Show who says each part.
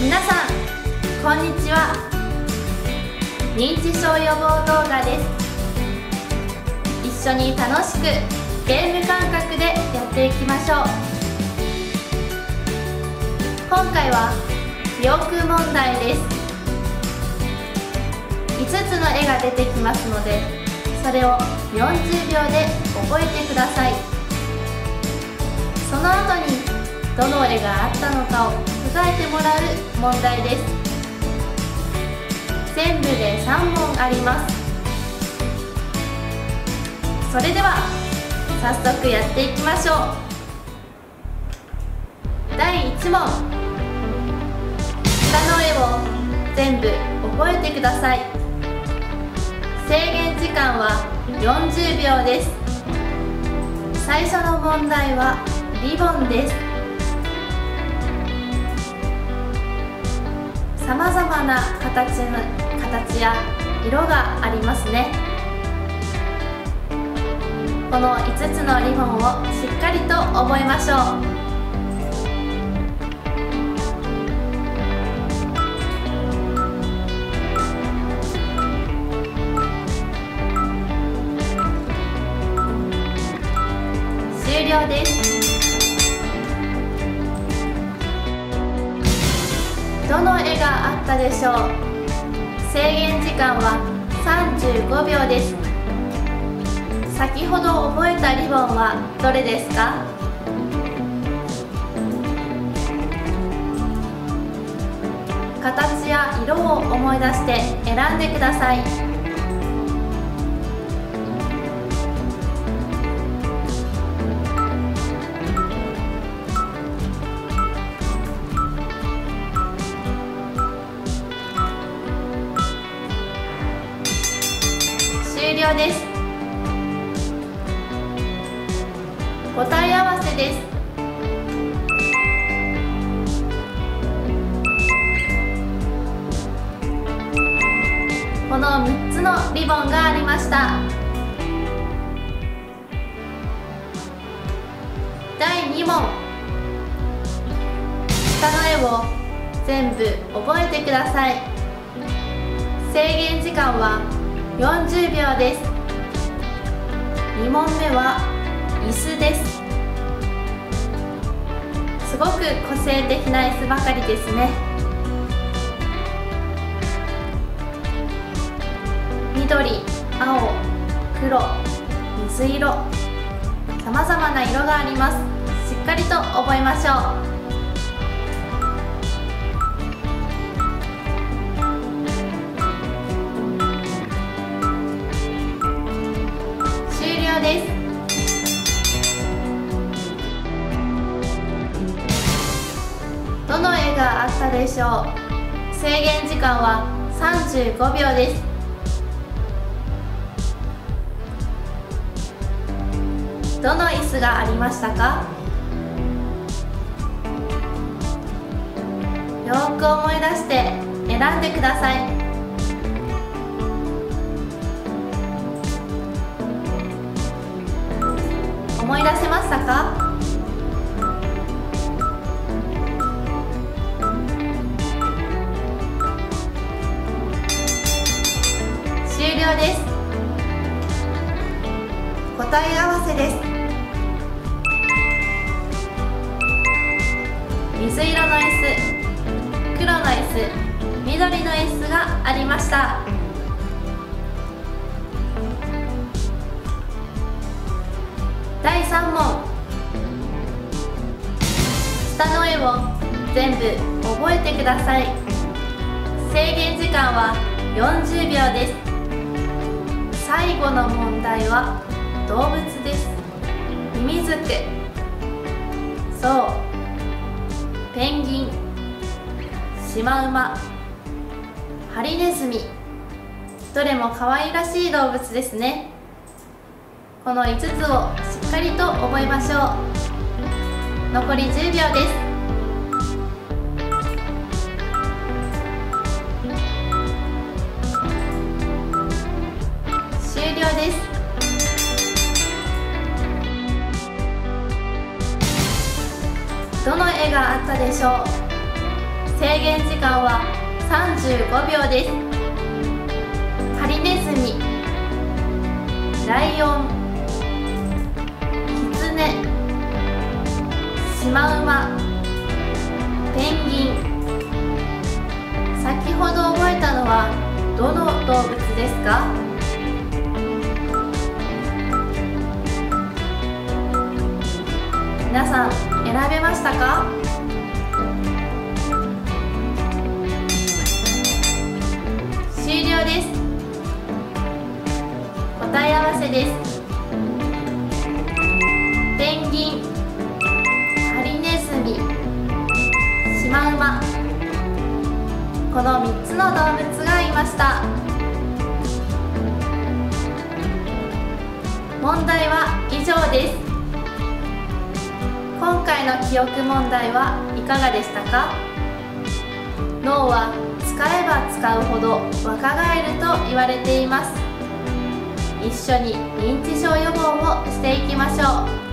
Speaker 1: 皆さんこんにちは。認知症予防動画です。一緒に楽しくゲーム感覚でやっていきましょう。今回は記憶問題です。5つの絵が出てきますのでそれを40秒で覚えてください。その後にどの絵があったのかをえてもらう問題です。全部で3問あります。それでは早速やっていきましょう。第1問。下の絵を全部覚えてください。制限時間は40秒です。最初の問題はリボンです。まざまな形の形や色がありますね。この5つのリボンをしっかりと覚えましょう。終了です。があったでしょう？制限時間は35秒です。先ほど覚えたリボンはどれですか？形や色を思い出して選んでください。答え合わせです。この3つのリボンがありました。第2問。下の絵を全部覚えてください。制限時間は40秒です。2問目は椅子です。すごく個性的な椅子ばかりですね。緑青黒水色。さまざまな色があります。しっかりと覚えましょう。終了です。があったでしょう。制限時間は35秒です。どの椅子がありましたか？よく思い出して選んでください。思い出せましたか？答え合わせです。水色の椅子黒の椅子緑の椅子がありました。第3問。下の絵を全部覚えてください。制限時間は40秒です。最後の問題は動物です。ミミズクそう。ペンギン。シマウマ。ハリネズミ。どれも可愛らしい動物ですね。この5つをしっかりと覚えましょう。残り10秒です。どの絵があったでしょう？制限時間は35秒です。ハリネズミライオンキツネシマウマペンギン。先ほど覚えたのはどの動物ですか？選べましたか？終了です。答え合わせです。ペンギンハリネズミシマウマ。この3つの動物がいました。問題は以上です。今回の記憶問題はいかがでしたか？脳は使えば使うほど若返ると言われています。一緒に認知症予防をしていきましょう。